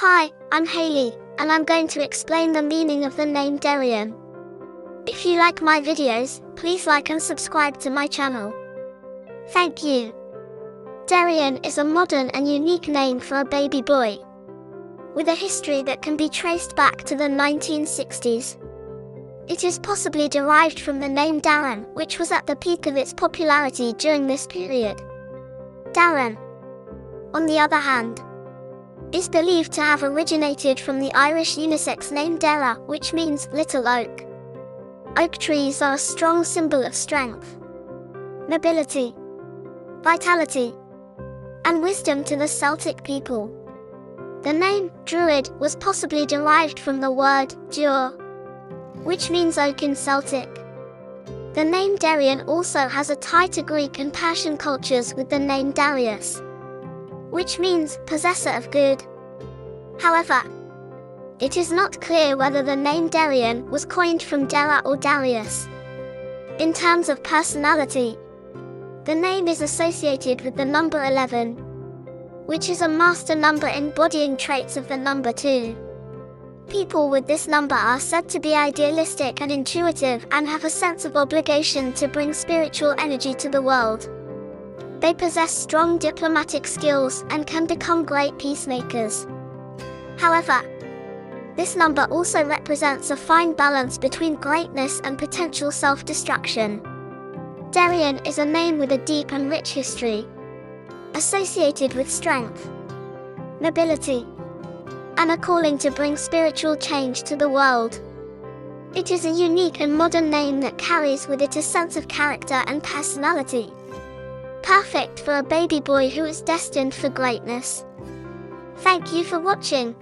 Hi, I'm Haley, and I'm going to explain the meaning of the name Darian. If you like my videos, please like and subscribe to my channel. Thank you. Darian is a modern and unique name for a baby boy. With a history that can be traced back to the 1960s. It is possibly derived from the name Darren, which was at the peak of its popularity during this period. Darren, on the other hand, is believed to have originated from the Irish unisex name Dara, which means little oak. Oak trees are a strong symbol of strength, nobility, vitality, and wisdom to the Celtic people. The name Druid was possibly derived from the word Dur, which means oak in Celtic. The name Darian also has a tie to Greek and Persian cultures with the name Darius which means possessor of good. However, it is not clear whether the name Darian was coined from Dara or Darius. In terms of personality, the name is associated with the number 11, which is a master number embodying traits of the number 2. People with this number are said to be idealistic and intuitive and have a sense of obligation to bring spiritual energy to the world. They possess strong diplomatic skills and can become great peacemakers. However, this number also represents a fine balance between greatness and potential self-destruction. Darian is a name with a deep and rich history, associated with strength, nobility, and a calling to bring spiritual change to the world. It is a unique and modern name that carries with it a sense of character and personality. Perfect for a baby boy who is destined for greatness. Thank you for watching.